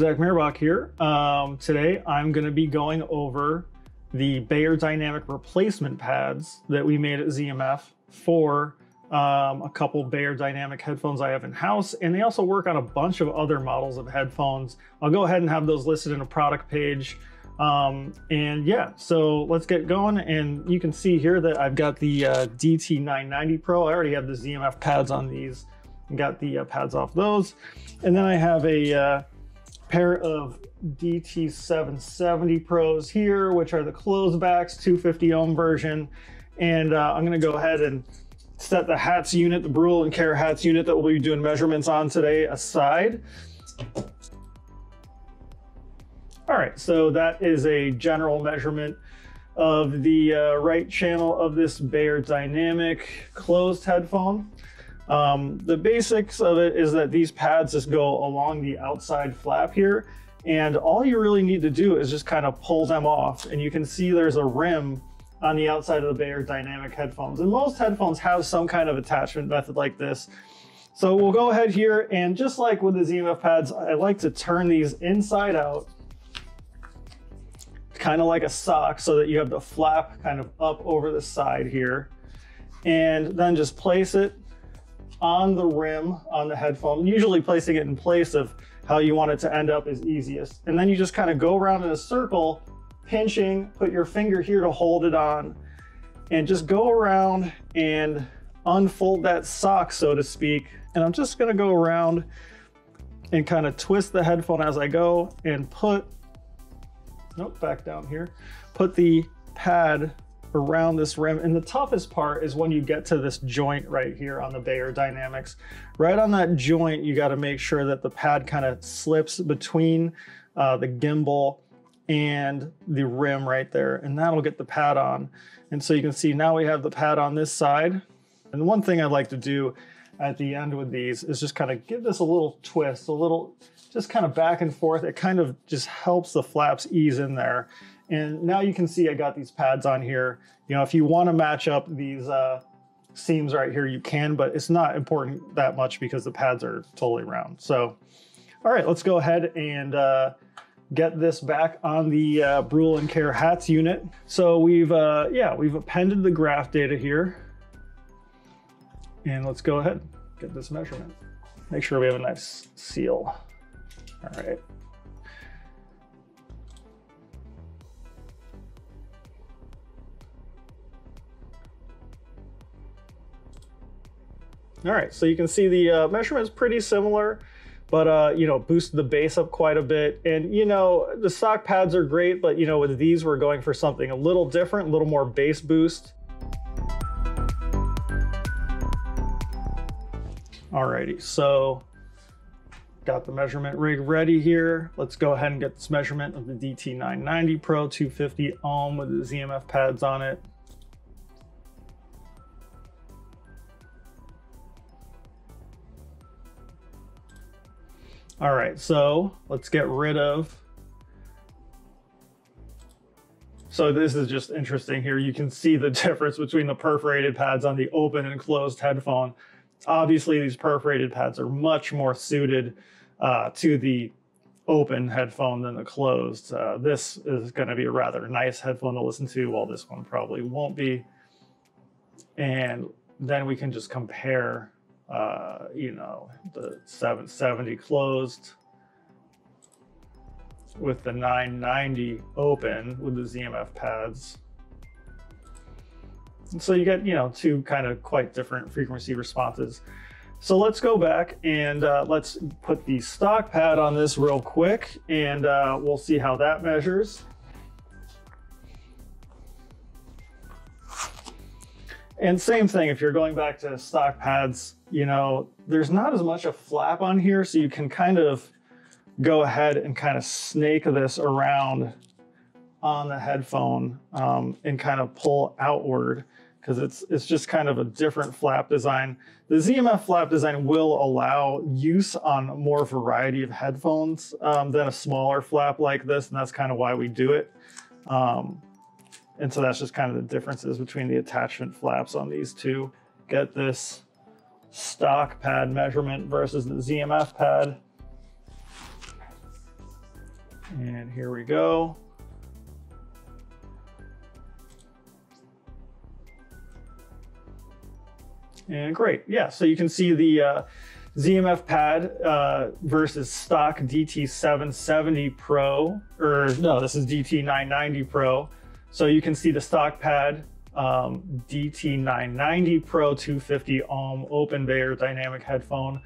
Zach Mehrbach here. Um, today I'm going to be going over the Beyerdynamic replacement pads that we made at ZMF for um, a couple Beyerdynamic headphones I have in house, and they also work on a bunch of other models of headphones. I'll go ahead and have those listed in a product page. Um, and yeah, so let's get going. And you can see here that I've got the uh, DT990 Pro. I already have the ZMF pads on these and got the uh, pads off those. And then I have a uh, pair of DT770 Pros here, which are the closed backs, 250 ohm version. And uh, I'm gonna go ahead and set the hats unit, the Brüel and Kjær hats unit that we'll be doing measurements on today aside. All right, so that is a general measurement of the uh, right channel of this Beyerdynamic closed headphone. Um, the basics of it is that these pads just go along the outside flap here, and all you really need to do is just kind of pull them off, and you can see there's a rim on the outside of the Beyerdynamic headphones. And most headphones have some kind of attachment method like this. So we'll go ahead here, and just like with the ZMF pads, I like to turn these inside out kind of like a sock so that you have the flap kind of up over the side here. And then just place it on the rim on the headphone, usually placing it in place of how you want it to end up is easiest. And then you just kind of go around in a circle, pinching, put your finger here to hold it on, and just go around and unfold that sock, so to speak. And I'm just gonna go around and kind of twist the headphone as I go and put nope, back down here, put the pad around this rim. And the toughest part is when you get to this joint right here on the Beyerdynamics. Right on that joint, you gotta make sure that the pad kind of slips between uh, the gimbal and the rim right there, and that'll get the pad on. And so you can see now we have the pad on this side. And one thing I'd like to do at the end with these is just kind of give this a little twist, a little just kind of back and forth. It kind of just helps the flaps ease in there. And now you can see I got these pads on here. You know, if you want to match up these uh, seams right here, you can, but it's not important that much because the pads are totally round. So, all right, let's go ahead and uh, get this back on the uh, Brüel and Kjær hats unit. So we've, uh, yeah, we've appended the graph data here. And let's go ahead, get this measurement. Make sure we have a nice seal. All right. All right, so you can see the uh, measurement is pretty similar, but uh, you know, boosted the bass up quite a bit. And you know, the stock pads are great, but you know, with these, we're going for something a little different, a little more bass boost. Alrighty, so got the measurement rig ready here. Let's go ahead and get this measurement of the DT990 Pro 250 ohm with the ZMF pads on it. All right, so let's get rid of. So this is just interesting here. You can see the difference between the perforated pads on the open and closed headphone. Obviously, these perforated pads are much more suited uh, to the open headphone than the closed. Uh, this is going to be a rather nice headphone to listen to, while this one probably won't be. And then we can just compare uh, you know, the 770 closed with the 990 open with the ZMF pads. And so you get, you know, two kind of quite different frequency responses. So let's go back and uh, let's put the stock pad on this real quick and uh, we'll see how that measures. And same thing, if you're going back to stock pads, you know, there's not as much a flap on here, so you can kind of go ahead and kind of snake this around on the headphone um, and kind of pull outward because it's it's just kind of a different flap design. The ZMF flap design will allow use on more variety of headphones um, than a smaller flap like this, and that's kind of why we do it. Um, and so that's just kind of the differences between the attachment flaps on these two. Get this stock pad measurement versus the ZMF pad. And here we go. And great, yeah, so you can see the uh, ZMF pad uh, versus stock DT770 Pro, or no, this is DT990 Pro. So you can see the stock pad um, DT990 Pro 250 ohm open Beyerdynamic headphone.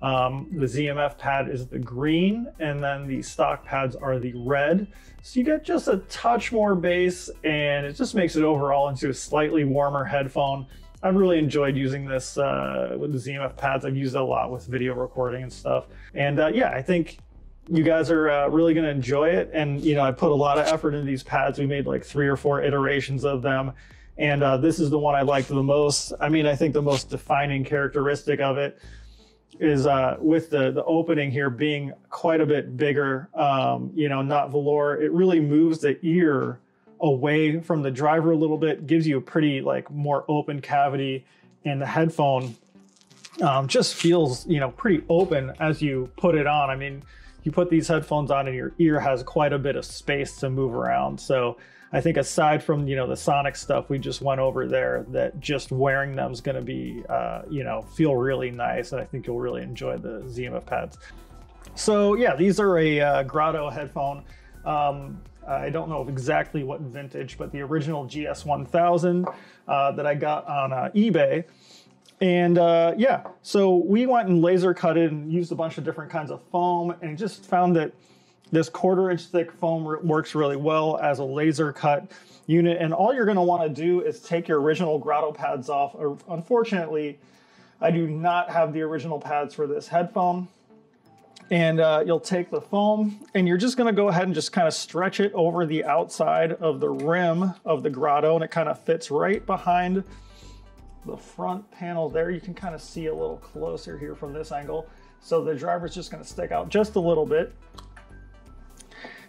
Um, the ZMF pad is the green, and then the stock pads are the red. So you get just a touch more bass, and it just makes it overall into a slightly warmer headphone. I've really enjoyed using this uh, with the ZMF pads. I've used it a lot with video recording and stuff. And uh, yeah, I think you guys are uh, really going to enjoy it. And, you know, I put a lot of effort into these pads. We made like three or four iterations of them. And uh, this is the one I liked the most. I mean, I think the most defining characteristic of it is uh, with the, the opening here being quite a bit bigger, um, you know, not velour. It really moves the ear away from the driver a little bit, gives you a pretty like more open cavity and the headphone um, just feels, you know, pretty open as you put it on. I mean, you put these headphones on and your ear has quite a bit of space to move around. So I think aside from, you know, the sonic stuff we just went over there, that just wearing them is going to be, uh, you know, feel really nice. And I think you'll really enjoy the ZMF pads. So yeah, these are a uh, Grado headphone. Um, I don't know exactly what vintage, but the original GS1000 uh, that I got on uh, eBay. And uh, yeah, so we went and laser cut it and used a bunch of different kinds of foam and just found that this quarter inch thick foam works really well as a laser cut unit. And all you're gonna wanna do is take your original Grado pads off. Unfortunately, I do not have the original pads for this headphone and uh, you'll take the foam and you're just gonna go ahead and just kind of stretch it over the outside of the rim of the Grado and it kind of fits right behind the front panel there. You can kind of see a little closer here from this angle. So the driver's just gonna stick out just a little bit.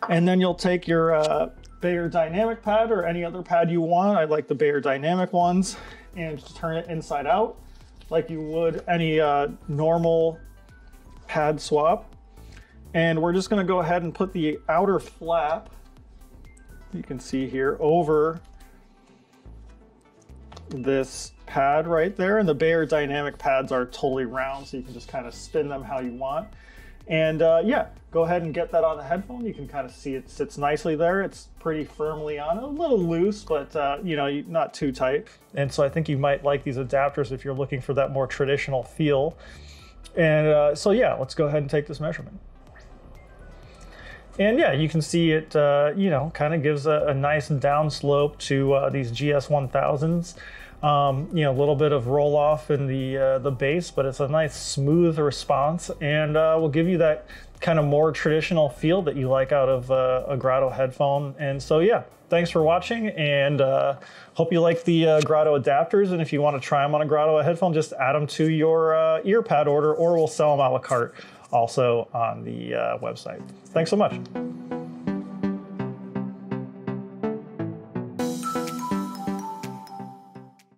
And then you'll take your uh, Beyerdynamic pad or any other pad you want. I like the Beyerdynamic ones and turn it inside out like you would any uh, normal pad swap. And we're just gonna go ahead and put the outer flap, you can see here, over this pad right there. And the Beyerdynamic pads are totally round, so you can just kind of spin them how you want. And uh, yeah, go ahead and get that on the headphone. You can kind of see it sits nicely there. It's pretty firmly on, a little loose, but uh, you know, not too tight. And so I think you might like these adapters if you're looking for that more traditional feel. And uh, so yeah, let's go ahead and take this measurement. And yeah, you can see it, uh, you know, kind of gives a, a, nice downslope to uh, these GS1000s. Um, you know, a little bit of roll off in the uh, the bass, but it's a nice smooth response, and uh, will give you that kind of more traditional feel that you like out of uh, a Grado headphone. And so, yeah, thanks for watching, and uh, hope you like the uh, Grado adapters. And if you want to try them on a Grado headphone, just add them to your uh, earpad order, or we'll sell them a la carte also on the website. Thanks so much.